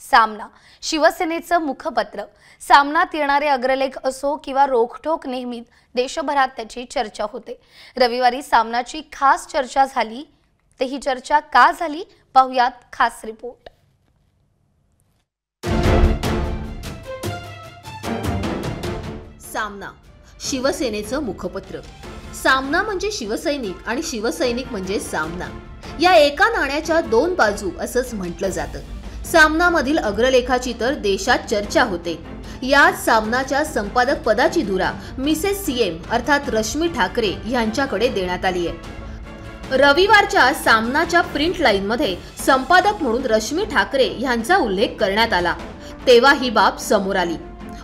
सामना. शिवसेनेचं मुखपत्र. सामनात येणारे अग्रलेख असो किंवा रोखठोक नेहमी देशभरात त्याची चर्चा होते. रविवारी सामनाची खास चर्चा झाली. ते ही चर्चा का झाली? पाहुयात खास रिपोर्ट. सामना. शिवसेनेचं मुखपत्र. सामना म्हणजे शिवसैनिक आणि शिवसैनिक म्हणजे सामना. या एका नाण्याच्या दोन बाजू असंच म्हटलं जातं. सामनामधील अग्रलेखाची तर देशात चर्चा होते. याच सामनाच्या संपादक पदाची धुरा मिसेस सीएम अर्थात रश्मी ठाकरे यांच्याकडे देण्यात आली आहे. रविवारच्या सामनाच्या प्रिंट लाईनमध्ये संपादक म्हणून रश्मी ठाकरे यांचा उल्लेख करण्यात आला. तेव्हा ही बाब समोर आली.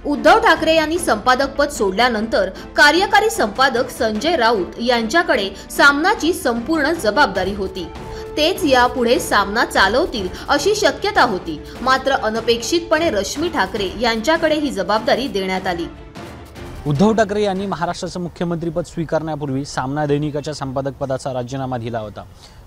उद्धव ठाकरे यांनी संपादक पद सोडल्यानंतर कार्यकारी संपादक संजय राऊत यांच्याकडे सामनाची संपूर्ण जबाबदारी होती. तेच यापुढे सामना चालवतील अशी शक्यता होती. मात्र अनपेक्षितपणे रश्मी ठाकरे यांच्याकडे ही जबाबदारी देण्यात आली. उद्धव ठाकरे यांनी महाराष्ट्राचं मुख्यमंत्रीपद स्वीकारण्यापूर्वी सामना दैनिकाच्या संपादक पदाचा राजीनामा दिला होता.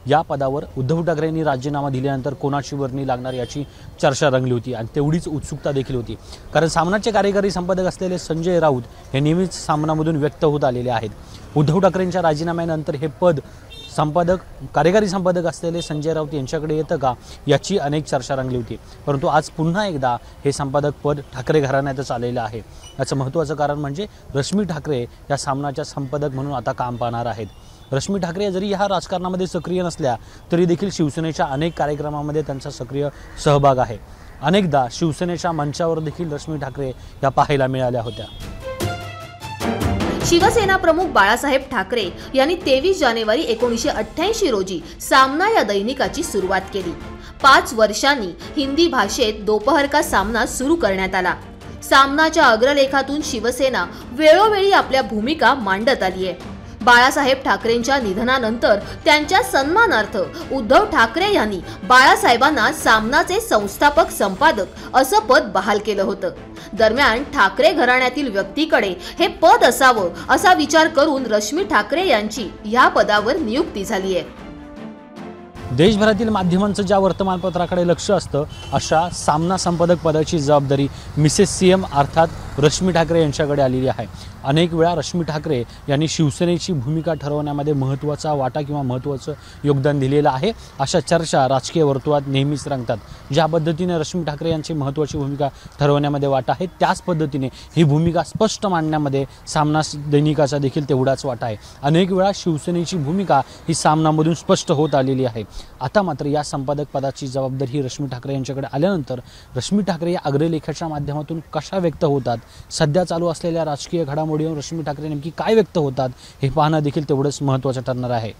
या पदावर उद्धव ठाकरेंनी राजीनामा दिल्यानंतर कोणाची वर्णी लागणार याची चर्चा रंगली होती आणि तेवढीच उत्सुकता देखील होती. कारण सामनाचे कार्यकारी संपादक असलेले संजय राऊत हे नेहमीच सामनामधून व्यक्त होत आलेले आहेत. उद्धव ठाकरेंच्या राजीनाम्यानंतर हे पद संपादक कार्यकारी संपादक असलेले संजय राऊत यांच्याकडे येतं का? याची अनेक चर्चा रंगली होती. परंतु आज पुन्हा एकदा हे संपादक पद ठाकरे घराण्यातच आलेलं आहे. याचं महत्त्वाचं कारण म्हणजे रश्मी ठाकरे या सामनाच्या संपादक म्हणून आता काम पाहणार आहेत. रश्मी ठाकरे जरी ह्या राजकारणामध्ये सक्रिय नसल्या तरी देखील शिवसेनेच्या अनेक कार्यक्रमामध्ये त्यांचा सक्रिय सहभाग आहे. अनेकदा शिवसेनेच्या मंचावर देखील रश्मी ठाकरे या पाहायला मिळाल्या होत्या. शिवसेना प्रमुख बाळासाहेब ठाकरे यांनी तेवीस जानेवारी एकोणीसशे अठ्ठ्याऐंशी रोजी सामना या दैनिकाची सुरुवात केली. पाच वर्षांनी हिंदी भाषेत दोपहर का सामना सुरू करण्यात आला. सामनाच्या अग्रलेखातून शिवसेना वेळोवेळी आपल्या भूमिका मांडत आली आहे बाळासाहेब ठाकरेंच्या निधनानंतर त्यांच्या सन्मानार्थ उद्धव ठाकरे यांनी बाळासाहेबांना सामनाचे संस्थापक संपादक असं पद बहाल केलं होतं. दरम्यान ठाकरे घराण्यातील व्यक्तीकडे हे पद असावं असा विचार करून रश्मी ठाकरे यांची या पदावर नियुक्ती झाली आहे देशभरातील माध्यमांचं ज्या वर्तमानपत्राकडे लक्ष असतं अशा सामना संपादक पदाची जबाबदारी मिसेस सी एम अर्थात रश्मी ठाकरे यांच्याकडे आलेली आहे. अनेक वेळा रश्मी ठाकरे यांनी शिवसेनेची भूमिका ठरवण्यामध्ये महत्त्वाचा वाटा किंवा महत्त्वाचं योगदान दिलेलं आहे. अशा चर्चा राजकीय वर्तुळात नेहमीच रंगतात. ज्या पद्धतीने रश्मी ठाकरे यांची महत्त्वाची भूमिका ठरवण्यामध्ये वाटा आहे त्याच पद्धतीने ही भूमिका स्पष्ट मांडण्यामध्ये सामना दैनिकाचा देखील तेवढाच वाटा आहे. अनेक वेळा शिवसेनेची भूमिका ही सामनामधून स्पष्ट होत आलेली आहे. आता मात्र या संपादक पदाची जबाबदारी ही रश्मी ठाकरे यांच्याकडे आल्यानंतर रश्मी ठाकरे या अग्रलेखाच्या माध्यमातून कशा व्यक्त होतात? सध्या चालू असलेल्या राजकीय घडामोडीवर रश्मी ठाकरे नेमकी काय व्यक्त होतात हे पाहणं देखील तेवढंच महत्त्वाचं ठरणार आहे.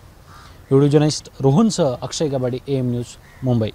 व्हिडिओ जर्नलिस्ट रोहनसह अक्षय गबाडी एम न्यूज मुंबई.